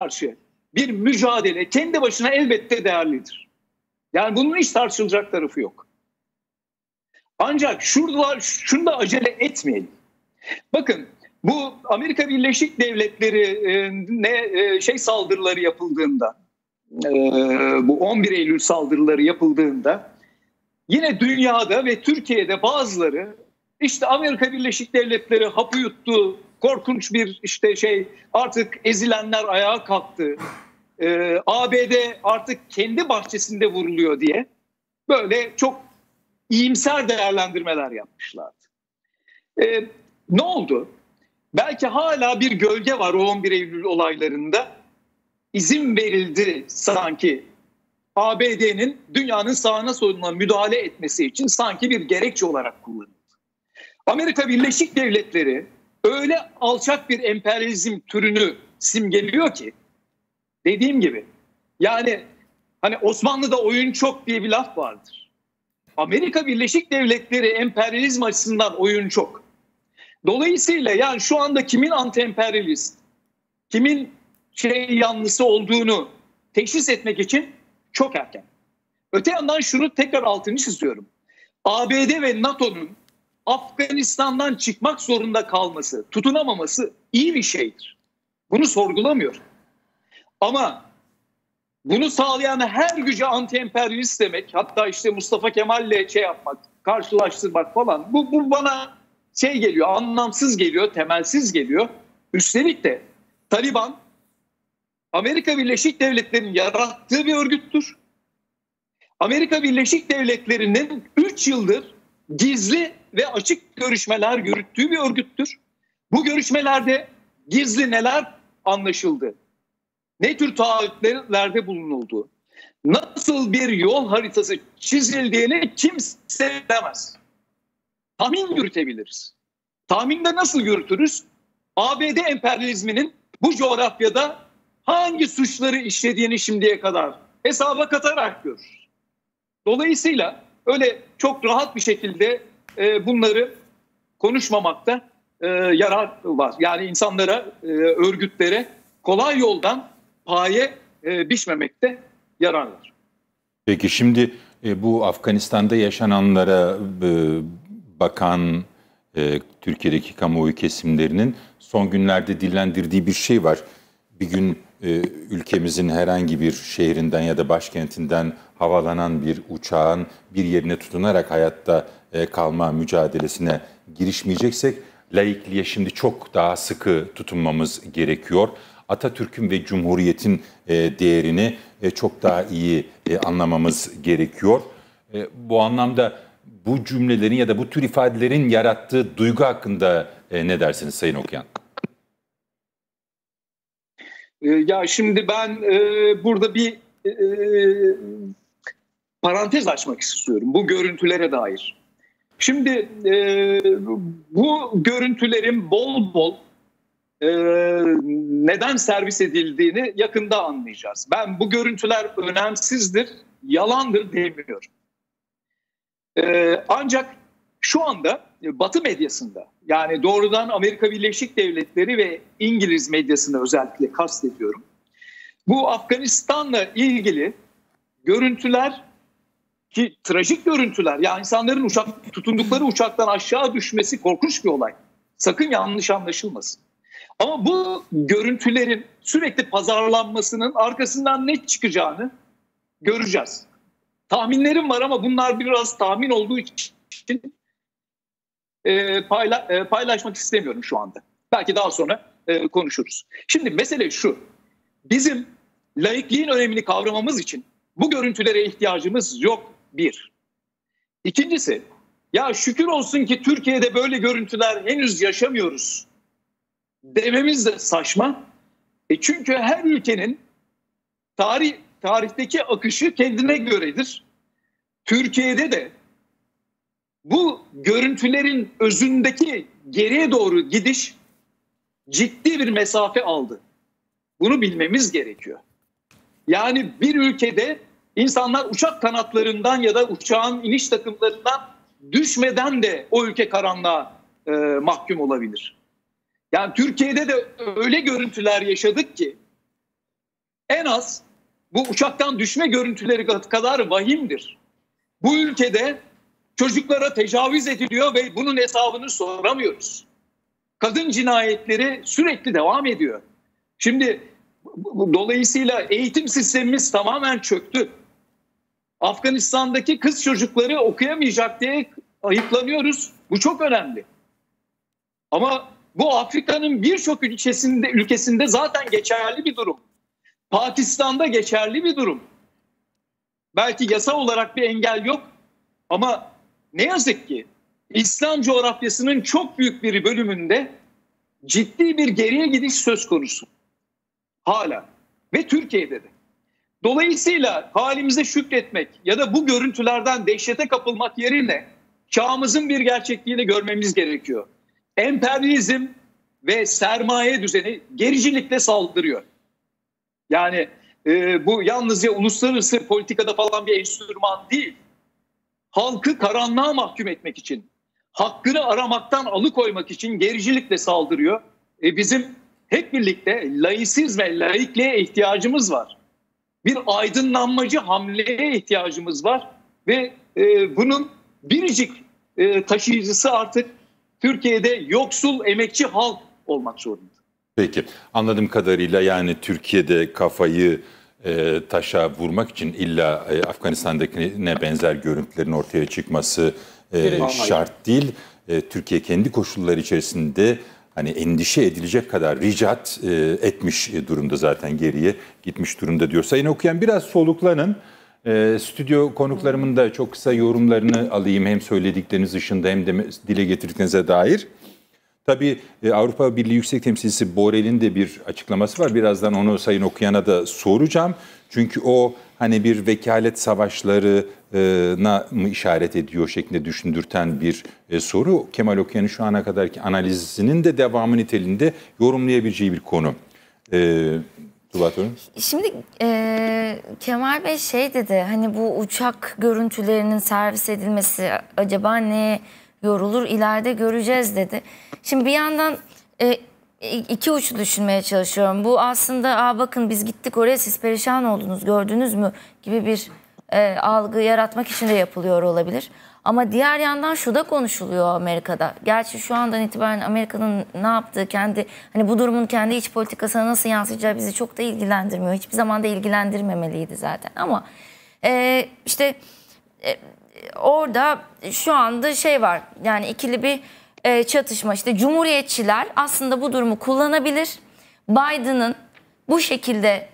karşı bir mücadele kendi başına elbette değerlidir. Yani bunun hiç tartışılacak tarafı yok. Ancak şurada şunda acele etmeyelim. Bakın bu Amerika Birleşik Devletleri e, ne e, şey saldırıları yapıldığında e, bu 11 Eylül saldırıları yapıldığında yine dünyada ve Türkiye'de bazıları işte Amerika Birleşik Devletleri hapı yuttu, korkunç bir işte şey artık ezilenler ayağa kalktı. Ee, ABD artık kendi bahçesinde vuruluyor diye böyle çok iyimser değerlendirmeler yapmışlardı. Ee, ne oldu? Belki hala bir gölge var o 11 Eylül olaylarında. İzin verildi sanki ABD'nin dünyanın sağına soluna müdahale etmesi için sanki bir gerekçe olarak kullanıldı. Amerika Birleşik Devletleri öyle alçak bir emperyalizm türünü simgeliyor ki dediğim gibi yani hani Osmanlı'da oyun çok diye bir laf vardır. Amerika Birleşik Devletleri emperyalizm açısından oyun çok. Dolayısıyla yani şu anda kimin anti-emperyalist, kimin şey yanlısı olduğunu teşhis etmek için çok erken. Öte yandan şunu tekrar altını çiziyorum. ABD ve NATO'nun Afganistan'dan çıkmak zorunda kalması, tutunamaması iyi bir şeydir. Bunu sorgulamıyor. Ama bunu sağlayan her güce anti-emperyalist demek, hatta işte Mustafa Kemal'le şey yapmak, karşılaştırmak falan bu, bu bana şey geliyor, anlamsız geliyor, temelsiz geliyor. Üstelik de Taliban Amerika Birleşik Devletleri'nin yarattığı bir örgüttür. Amerika Birleşik Devletleri'nin 3 yıldır gizli ve açık görüşmeler yürüttüğü bir örgüttür. Bu görüşmelerde gizli neler anlaşıldı? Ne tür taahhütlerde bulunuldu? Nasıl bir yol haritası çizildiğini kimse bilemez. Tahmin yürütebiliriz. Tahminde nasıl yürütürüz? ABD emperyalizminin bu coğrafyada hangi suçları işlediğini şimdiye kadar hesaba katarak görürüz. Dolayısıyla öyle çok rahat bir şekilde e, bunları konuşmamakta e, yarar var. Yani insanlara, e, örgütlere kolay yoldan paye e, biçmemekte yarar var. Peki şimdi e, bu Afganistan'da yaşananlara e, bakan e, Türkiye'deki kamuoyu kesimlerinin son günlerde dillendirdiği bir şey var. Bir gün e, ülkemizin herhangi bir şehrinden ya da başkentinden havalanan bir uçağın bir yerine tutunarak hayatta e, kalma mücadelesine girişmeyeceksek laikliğe şimdi çok daha sıkı tutunmamız gerekiyor. Atatürk'ün ve Cumhuriyet'in e, değerini e, çok daha iyi anlamamız gerekiyor. Bu anlamda bu cümlelerin ya da bu tür ifadelerin yarattığı duygu hakkında ne dersiniz Sayın Okuyan? Ya şimdi ben burada bir parantez açmak istiyorum bu görüntülere dair. Şimdi e, bu görüntülerin bol bol e, neden servis edildiğini yakında anlayacağız. Ben bu görüntüler önemsizdir, yalandır demiyorum. E, ancak şu anda Batı medyasında yani doğrudan Amerika Birleşik Devletleri ve İngiliz medyasını özellikle kastediyorum. Bu Afganistan'la ilgili görüntüler ki trajik görüntüler yani insanların uçak tutundukları uçaktan aşağı düşmesi korkunç bir olay. Sakın yanlış anlaşılmasın. Ama bu görüntülerin sürekli pazarlanmasının arkasından ne çıkacağını göreceğiz. Tahminlerim var ama bunlar biraz tahmin olduğu için e, payla, e, paylaşmak istemiyorum şu anda. Belki daha sonra e, konuşuruz. Şimdi mesele şu. Bizim laikliğin önemini kavramamız için bu görüntülere ihtiyacımız yok bir. İkincisi ya şükür olsun ki Türkiye'de böyle görüntüler henüz yaşamıyoruz dememiz de saçma. E çünkü her ülkenin tarih tarihteki akışı kendine göredir. Türkiye'de de bu görüntülerin özündeki geriye doğru gidiş ciddi bir mesafe aldı. Bunu bilmemiz gerekiyor. Yani bir ülkede insanlar uçak kanatlarından ya da uçağın iniş takımlarından düşmeden de o ülke karanlığa e, mahkum olabilir. Yani Türkiye'de de öyle görüntüler yaşadık ki en az bu uçaktan düşme görüntüleri kadar vahimdir. Bu ülkede çocuklara tecavüz ediliyor ve bunun hesabını soramıyoruz. Kadın cinayetleri sürekli devam ediyor. Şimdi dolayısıyla eğitim sistemimiz tamamen çöktü. Afganistan'daki kız çocukları okuyamayacak diye ayıplanıyoruz. Bu çok önemli. Ama bu Afrika'nın birçok ülkesinde, ülkesinde zaten geçerli bir durum. Pakistan'da geçerli bir durum. Belki yasa olarak bir engel yok ama ne yazık ki İslam coğrafyasının çok büyük bir bölümünde ciddi bir geriye gidiş söz konusu. Hala ve Türkiye'de de. Dolayısıyla halimize şükretmek ya da bu görüntülerden dehşete kapılmak yerine çağımızın bir gerçekliğini görmemiz gerekiyor. Emperyalizm ve sermaye düzeni gericilikle saldırıyor. Yani e, bu yalnızca uluslararası politikada falan bir enstrüman değil. Halkı karanlığa mahkum etmek için, hakkını aramaktan alıkoymak için gericilikle saldırıyor. E, bizim hep birlikte laisizme, laikliğe ihtiyacımız var. Bir aydınlanmacı hamleye ihtiyacımız var ve e, bunun biricik e, taşıyıcısı artık Türkiye'de yoksul emekçi halk olmak zorunda. Peki anladığım kadarıyla yani Türkiye'de kafayı e, taşa vurmak için illa e, Afganistan'dakine benzer görüntülerin ortaya çıkması e, şart değil. E, Türkiye kendi koşulları içerisinde hani endişe edilecek kadar ricat e, etmiş durumda zaten geriye gitmiş durumda diyor. Sayın okuyan biraz soluklanın. E, stüdyo konuklarımın da çok kısa yorumlarını alayım hem söyledikleriniz dışında hem de dile getirdiklerinize dair. Tabii e, Avrupa Birliği Yüksek Temsilcisi Borrell'in de bir açıklaması var. Birazdan onu Sayın Okuyan'a da soracağım. Çünkü o hani bir vekalet savaşlarına mı işaret ediyor şeklinde düşündürten bir e, soru. Kemal Okuyan'ın şu ana kadarki analizinin de devamı niteliğinde yorumlayabileceği bir konu. E, Tubat Şimdi e, Kemal Bey şey dedi hani bu uçak görüntülerinin servis edilmesi acaba ne yorulur ileride göreceğiz dedi. Şimdi bir yandan e, iki uçlu düşünmeye çalışıyorum. Bu aslında Aa, bakın biz gittik oraya siz perişan oldunuz gördünüz mü gibi bir e, algı yaratmak için de yapılıyor olabilir. Ama diğer yandan şu da konuşuluyor Amerika'da. Gerçi şu andan itibaren Amerika'nın ne yaptığı kendi hani bu durumun kendi iç politikasına nasıl yansıyacağı bizi çok da ilgilendirmiyor. Hiçbir zaman da ilgilendirmemeliydi zaten ama e, işte e, orada şu anda şey var yani ikili bir e, çatışma. İşte Cumhuriyetçiler aslında bu durumu kullanabilir. Biden'ın bu şekilde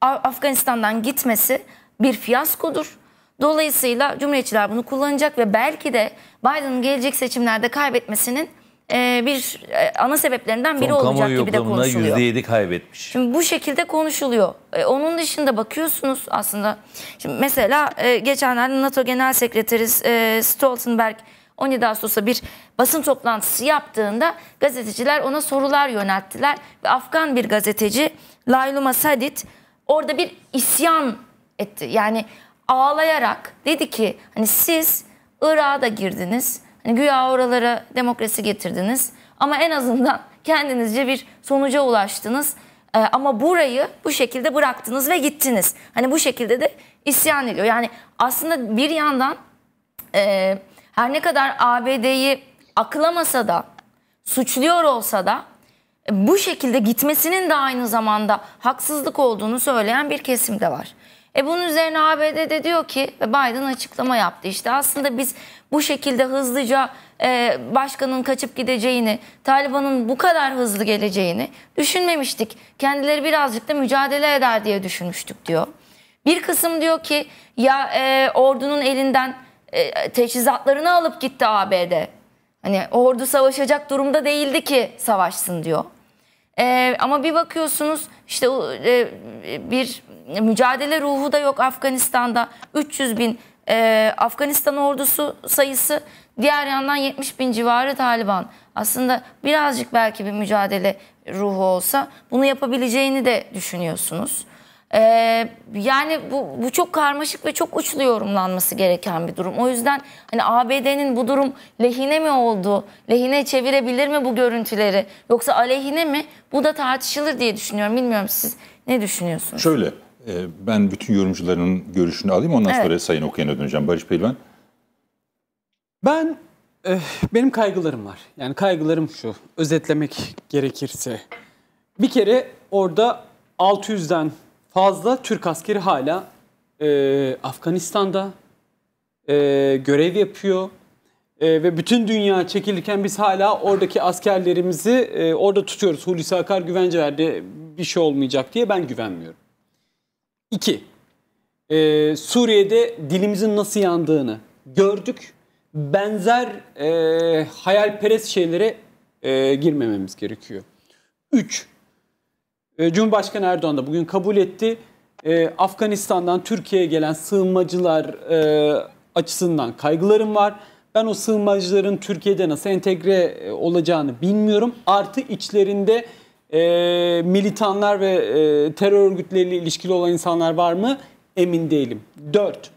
Afganistan'dan gitmesi bir fiyaskodur. Dolayısıyla Cumhuriyetçiler bunu kullanacak ve belki de Biden'ın gelecek seçimlerde kaybetmesinin e, bir e, ana sebeplerinden biri Son olacak gibi de konuşuluyor. %7 kaybetmiş. Şimdi bu şekilde konuşuluyor. E, onun dışında bakıyorsunuz aslında. Şimdi mesela e, geçenlerde NATO Genel Sekreteri e, Stoltenberg 17 Ağustos'ta bir basın toplantısı yaptığında gazeteciler ona sorular yönelttiler. Ve Afgan bir gazeteci Layluma Sadit orada bir isyan etti. Yani ağlayarak dedi ki hani siz Irak'a da girdiniz. Hani güya oralara demokrasi getirdiniz. Ama en azından kendinizce bir sonuca ulaştınız. Ee, ama burayı bu şekilde bıraktınız ve gittiniz. Hani bu şekilde de isyan ediyor. Yani aslında bir yandan e, her ne kadar ABD'yi aklamasa da, suçluyor olsa da e, bu şekilde gitmesinin de aynı zamanda haksızlık olduğunu söyleyen bir kesim de var. E bunun üzerine ABD de diyor ki ve Biden açıklama yaptı. İşte aslında biz bu şekilde hızlıca e, başkanın kaçıp gideceğini, Taliban'ın bu kadar hızlı geleceğini düşünmemiştik. Kendileri birazcık da mücadele eder diye düşünmüştük diyor. Bir kısım diyor ki ya e, ordunun elinden e, teçhizatlarını alıp gitti ABD. Hani ordu savaşacak durumda değildi ki savaşsın diyor. E, ama bir bakıyorsunuz işte e, bir mücadele ruhu da yok Afganistan'da. 300 bin e, Afganistan ordusu sayısı diğer yandan 70 bin civarı Taliban. Aslında birazcık belki bir mücadele ruhu olsa bunu yapabileceğini de düşünüyorsunuz. Ee, yani bu, bu çok karmaşık ve çok uçlu yorumlanması gereken bir durum. O yüzden hani ABD'nin bu durum lehine mi oldu? Lehine çevirebilir mi bu görüntüleri? Yoksa aleyhine mi? Bu da tartışılır diye düşünüyorum. Bilmiyorum siz Ne düşünüyorsunuz? Şöyle, e, ben bütün yorumcuların görüşünü alayım ondan Evet. sonra Sayın Okuyan'a döneceğim. Barış Pehlivan. Ben eh, benim kaygılarım var. Yani kaygılarım şu. Özetlemek gerekirse. Bir kere orada 600'den fazla Türk askeri hala eh, Afganistan'da eh, görev yapıyor. Eh, ve bütün dünya çekilirken biz hala oradaki askerlerimizi eh, orada tutuyoruz. Hulusi Akar güvence verdi bir şey olmayacak diye ben güvenmiyorum. İki, ee, Suriye'de dilimizin nasıl yandığını gördük. Benzer e, hayalperest şeylere e, girmememiz gerekiyor. 3. Cumhurbaşkanı Erdoğan da bugün kabul etti. E, Afganistan'dan Türkiye'ye gelen sığınmacılar e, açısından kaygılarım var. Ben o sığınmacıların Türkiye'de nasıl entegre e, olacağını bilmiyorum. Artı içlerinde e, militanlar ve e, terör örgütleriyle ilişkili olan insanlar var mı? Emin değilim. 4.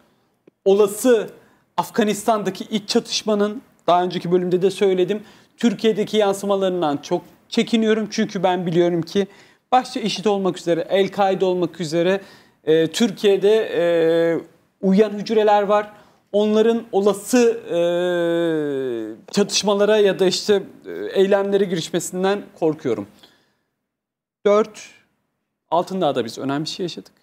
Olası Afganistan'daki iç çatışmanın daha önceki bölümde de söyledim. Türkiye'deki yansımalarından çok çekiniyorum. Çünkü ben biliyorum ki başta IŞİD olmak üzere, El-Kaide olmak üzere e, Türkiye'de e, uyan hücreler var. Onların olası e, çatışmalara ya da işte e, eylemlere girişmesinden korkuyorum. 4. Altındağ'da biz önemli bir şey yaşadık.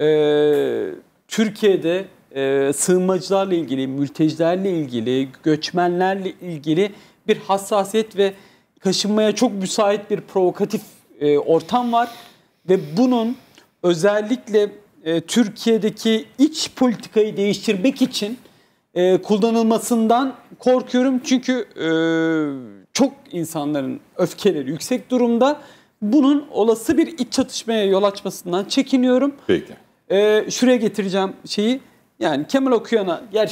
Ee, Türkiye'de e, sığınmacılarla ilgili, mültecilerle ilgili, göçmenlerle ilgili bir hassasiyet ve kaşınmaya çok müsait bir provokatif e, ortam var. Ve bunun özellikle e, Türkiye'deki iç politikayı değiştirmek için e, kullanılmasından korkuyorum. Çünkü e, çok insanların öfkeleri yüksek durumda. Bunun olası bir iç çatışmaya yol açmasından çekiniyorum. Peki. Ee, şuraya getireceğim şeyi. Yani Kemal Okuyan'a gerçekten